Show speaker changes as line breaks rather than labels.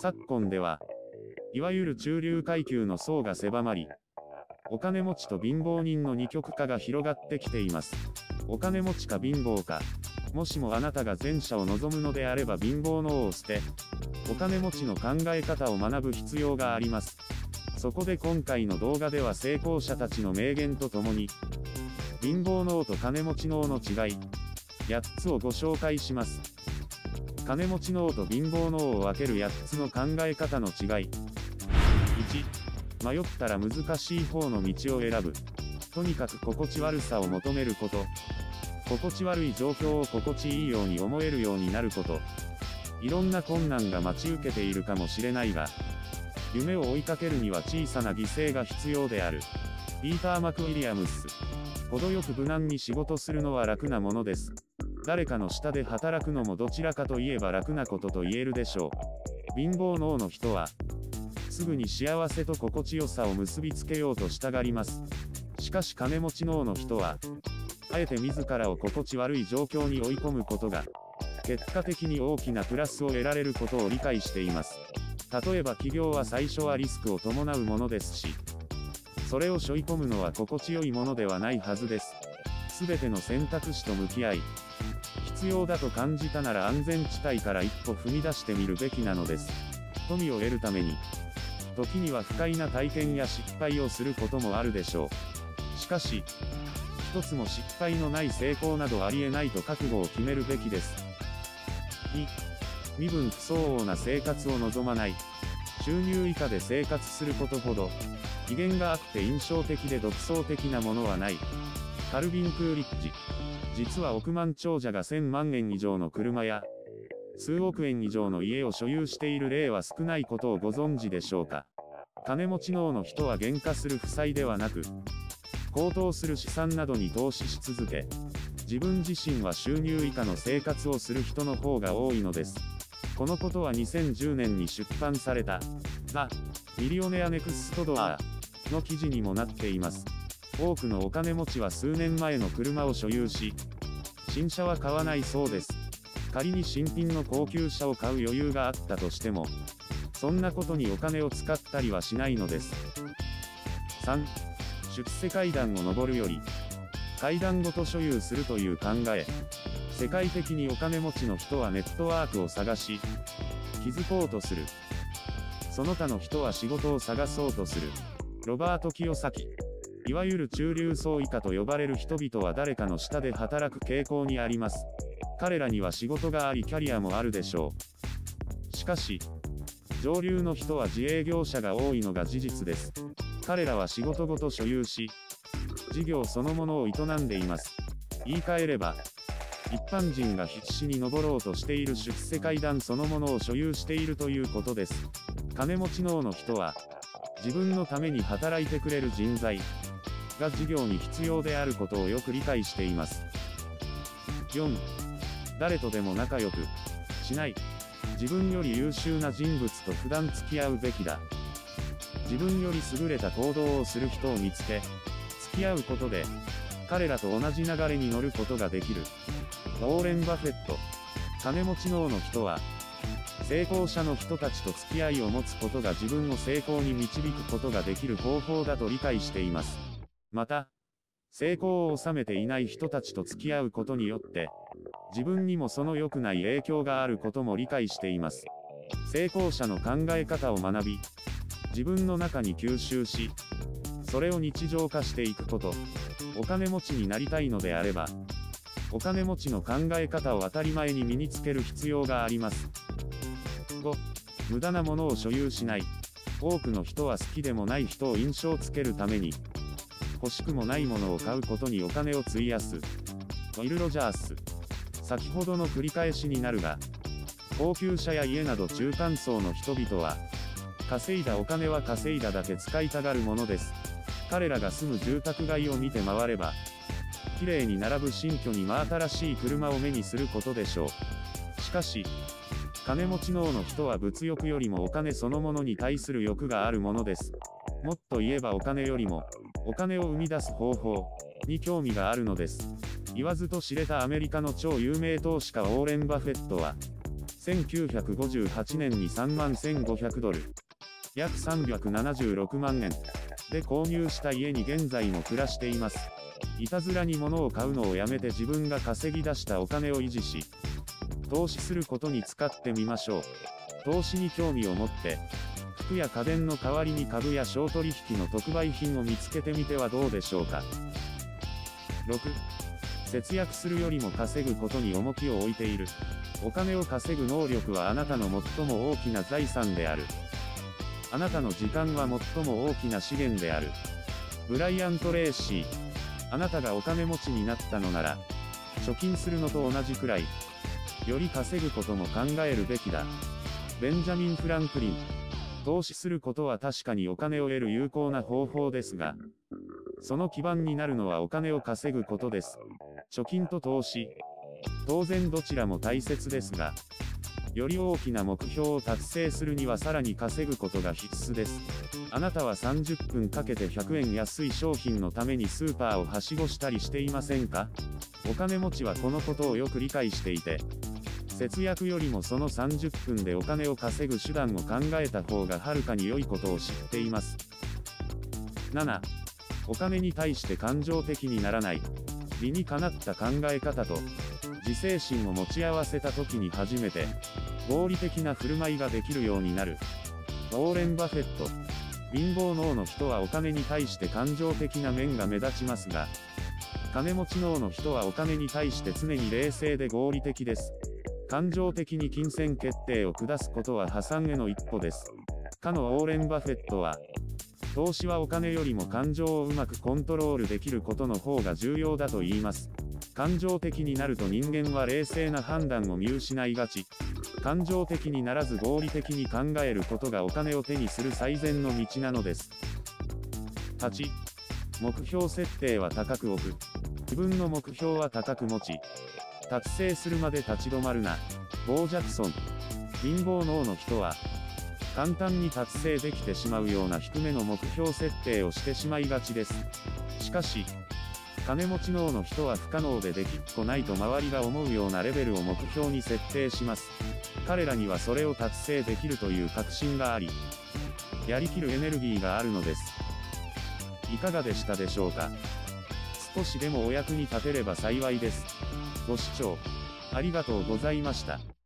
昨今では、いわゆる中流階級の層が狭まり、お金持ちと貧乏人の二極化が広がってきています。お金持ちか貧乏か。もしもあなたが前者を望むのであれば貧乏の王を捨て、お金持ちの考え方を学ぶ必要があります。そこで今回の動画では成功者たちの名言とともに、貧乏の王と金持ちの王の違い、8つをご紹介します。金持ちの王と貧乏の王を分ける8つの考え方の違い。1、迷ったら難しい方の道を選ぶ。とにかく心地悪さを求めること。心地悪い状況を心地いいように思えるようになること。いろんな困難が待ち受けているかもしれないが、夢を追いかけるには小さな犠牲が必要である。ピーター・マクウィリアムス。程よく無難に仕事するのは楽なものです。誰かの下で働くのもどちらかといえば楽なことと言えるでしょう。貧乏脳の人は、すぐに幸せと心地よさを結びつけようとしたがります。しかし金持ち脳の人は、あえて自らを心地悪い状況に追い込むことが、結果的に大きなプラスを得られることを理解しています。例えば企業は最初はリスクを伴うものですし、それを背負い込むのは心地よいものではないはずです。すべての選択肢と向き合い、必要だと感じたなら安全地帯から一歩踏み出してみるべきなのです。富を得るために、時には不快な体験や失敗をすることもあるでしょう。しかし、一つも失敗のない成功などありえないと覚悟を決めるべきです。2、身分不相応な生活を望まない。収入以下で生活することほど、機嫌があって印象的で独創的なものはない。カルビン・クーリッジ。実は億万長者が1000万円以上の車や、数億円以上の家を所有している例は少ないことをご存知でしょうか。金持ち脳の人は減価する負債ではなく、高騰する資産などに投資し続け、自分自身は収入以下の生活をする人の方が多いのです。このことは2010年に出版された、ザ・ミリオネア・ネクスト・ドアの記事にもなっています。多くのお金持ちは数年前の車を所有し、新車は買わないそうです。仮に新品の高級車を買う余裕があったとしても、そんなことにお金を使ったりはしないのです。3、出世階段を上るより、階段ごと所有するという考え。世界的にお金持ちの人はネットワークを探し、気づこうとする。その他の人は仕事を探そうとする。ロバート清崎。いわゆる中流層以下と呼ばれる人々は誰かの下で働く傾向にあります。彼らには仕事がありキャリアもあるでしょう。しかし、上流の人は自営業者が多いのが事実です。彼らは仕事ごと所有し、事業そのものを営んでいます。言い換えれば、一般人が必死に登ろうとしている出世階段そのものを所有しているということです。金持ち脳の人は、自分のために働いてくれる人材が事業に必要であることをよく理解しています。4. 誰とでも仲良くしない。自分より優秀な人物と普段付き合うべきだ。自分より優れた行動をする人を見つけ、付き合うことで、彼らと同じ流れに乗ることができる。ウォーレン・バフェット。金持ち脳の人は、成功者の人たちと付き合いを持つことが自分を成功に導くことができる方法だと理解しています。また、成功を収めていない人たちと付き合うことによって、自分にもその良くない影響があることも理解しています。成功者の考え方を学び、自分の中に吸収し、それを日常化していくこと。お金持ちになりたいのであれば、お金持ちの考え方を当たり前に身につける必要があります。5. 無駄なものを所有しない。多くの人は好きでもない人を印象つけるために、欲しくもないものを買うことにお金を費やす。ウィル・ロジャース。先ほどの繰り返しになるが、高級車や家など中間層の人々は、稼いだお金は稼いだだけ使いたがるものです。彼らが住む住宅街を見て回れば、綺麗に並ぶ新居に真新しい車を目にすることでしょう。しかし、金持ち脳の人は物欲よりもお金そのものに対する欲があるものです。もっと言えばお金よりも、お金を生み出す方法に興味があるのです。言わずと知れたアメリカの超有名投資家ウォーレン・バフェットは、1958年に3万1500ドル、約376万円で購入した家に現在も暮らしています。いたずらに物を買うのをやめて自分が稼ぎ出したお金を維持し、投資することに使ってみましょう。投資に興味を持って、服や家電の代わりに株や小取引の特売品を見つけてみてはどうでしょうか。6. 節約するよりも稼ぐことに重きを置いている。お金を稼ぐ能力はあなたの最も大きな財産である。あなたの時間は最も大きな資源である。ブライアント・レーシー。あなたがお金持ちになったのなら、貯金するのと同じくらい、より稼ぐことも考えるべきだ。ベンジャミン・フランクリン。投資することは確かにお金を得る有効な方法ですが、その基盤になるのはお金を稼ぐことです。貯金と投資。当然どちらも大切ですが、より大きな目標を達成するにはさらに稼ぐことが必須です。あなたは30分かけて100円安い商品のためにスーパーをはしごしたりしていませんか？お金持ちはこのことをよく理解していて、節約よりもその30分でお金を稼ぐ手段を考えた方がはるかに良いことを知っています。7. お金に対して感情的にならない。理にかなった考え方と、自制心を持ち合わせた時に初めて、合理的な振る舞いができるようになる。ウォーレン・バフェット。貧乏脳の人はお金に対して感情的な面が目立ちますが、金持ち脳の人はお金に対して常に冷静で合理的です。感情的に金銭決定を下すことは破産への一歩です。かのオーレン・バフェットは、投資はお金よりも感情をうまくコントロールできることの方が重要だと言います。感情的になると人間は冷静な判断を見失いがち。感情的にならず合理的に考えることがお金を手にする最善の道なのです。8. 目標設定は高く置く。自分の目標は高く持ち、達成するまで立ち止まるな。ボー・ジャクソン。貧乏脳の人は、簡単に達成できてしまうような低めの目標設定をしてしまいがちです。しかし、金持ち脳の人は不可能でできっこないと周りが思うようなレベルを目標に設定します。彼らにはそれを達成できるという確信があり、やりきるエネルギーがあるのです。いかがでしたでしょうか？少しでもお役に立てれば幸いです。ご視聴、ありがとうございました。